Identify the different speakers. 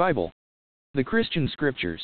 Speaker 1: Bible. The Christian Scriptures.